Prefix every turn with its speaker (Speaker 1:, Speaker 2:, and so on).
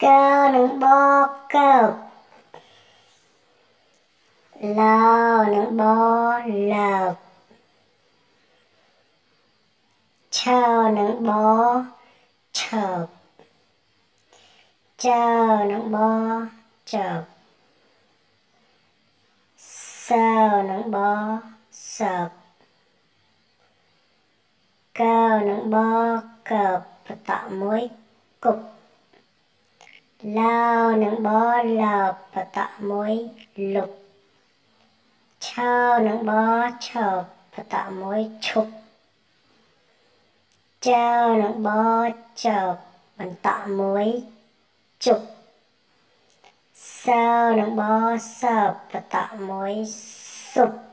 Speaker 1: câu nâng bó câu lò nâng bó lò chờ nâng bó chờ chờ nâng bó chờ sờ nâng bó sờ cao nâng bó cờ và tạo mối cục. សើបកើនឹងបកើបបតមួយគប់ឡាវនឹងបលើបបតមួយលុបឆើនឹងបឆើបបតមួយឈប់ចើនឹងបចើបបន្តមួយជប់សើនឹងបសើបបតមួយសុប